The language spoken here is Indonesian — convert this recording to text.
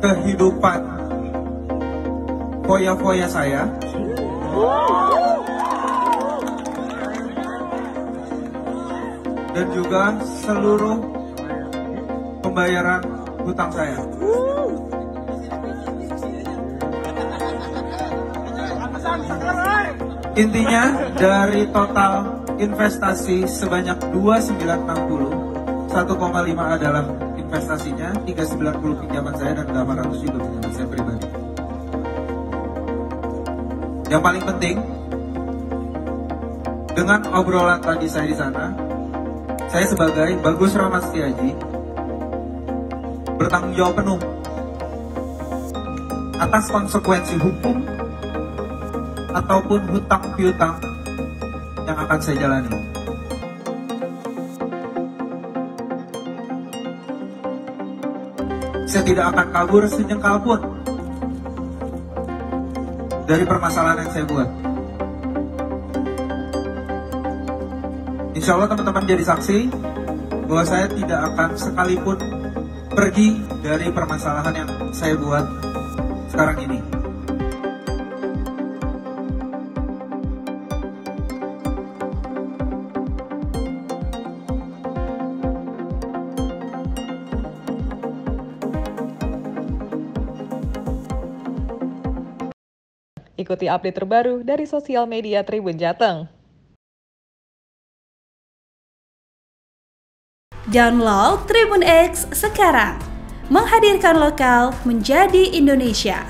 kehidupan foya-foya saya. Dan juga seluruh pembayaran hutang saya. Intinya dari total investasi sebanyak 2960, 1,5 adalah investasinya, 390 pinjaman saya dan 800 juga pinjaman saya pribadi. Yang paling penting, dengan obrolan tadi saya di sana, saya sebagai Bagus Rahmat Setiaji bertanggung jawab penuh atas konsekuensi hukum ataupun hutang piutang yang akan saya jalani. Saya tidak akan kabur sejengkal pun dari permasalahan yang saya buat. Insya Allah teman-teman jadi saksi bahwa saya tidak akan sekalipun pergi dari permasalahan yang saya buat sekarang ini. Ikuti update terbaru dari sosial media Tribun Jateng. Download Tribun X sekarang. Menghadirkan lokal menjadi Indonesia.